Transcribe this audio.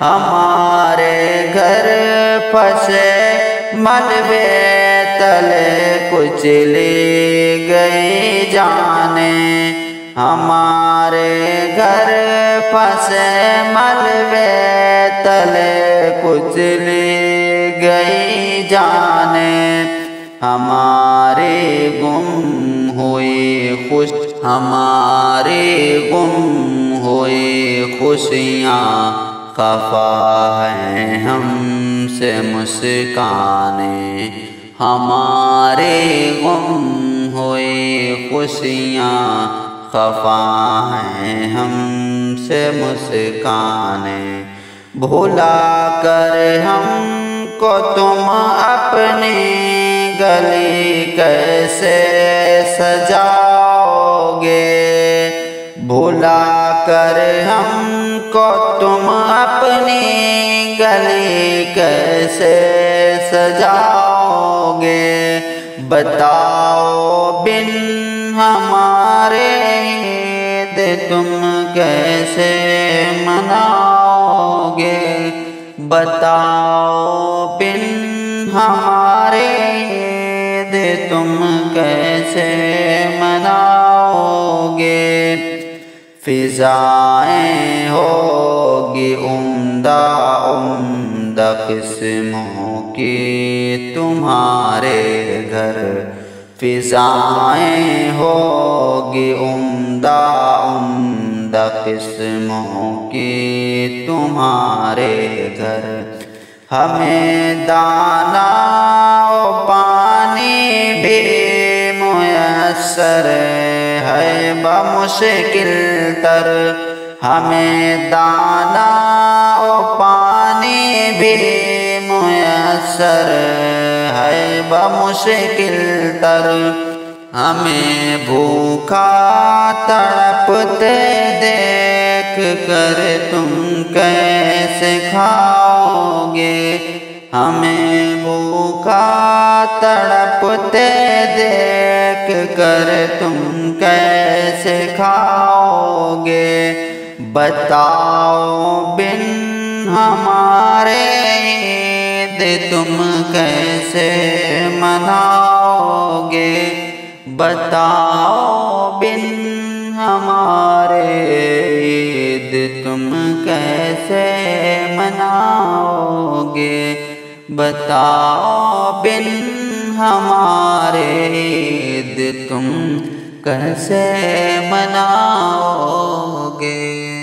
ہمارے گھر پھنسے ملبے تلے کچلی گئی جانے۔ ہمارے گھر پھنسے ملبے تلے کچلی گئی جانے۔ ہمارے گم ہوئے خوش، ہمارے گم ہوئے خوشیاں۔ خفا ہیں ہم سے مسکانے۔ ہمارے گم ہوئے خوشیاں خفا ہیں ہم سے مسکانے۔ بھولا کر ہم کو تم اپنی گلی کیسے سجاؤ گے؟ بھولا کر ہم کو تم اپنی گلی کیسے سجاؤ گے؟ بتاؤ بن ہمارے عید تم کیسے مناؤ گے؟ بتاؤ بن ہمارے عید تم کیسے فضائیں ہوگی عمدہ عمدہ قسموں کی تمہارے گھر فضائیں ہوگی عمدہ عمدہ قسموں کی تمہارے گھر ہمیں دانا و پانی بھی میسر ہے بمشکل تر۔ ہمیں دانا و پانی بھی میسر ہے بمشکل تر۔ ہمیں بھوکا تڑپتے دیکھ کر تم کیسے کھاؤ گے ہمیں بھوکا تڑپتے دیکھ کر تم کیسے کھاؤ گے بتاؤ بن ہمارے عید تم کیسے مناؤ گے بتاؤ بن ہمارے عید تم کیسے مناؤ گے بتاؤ بن ہمارے عید تم کیسے مناؤ گے؟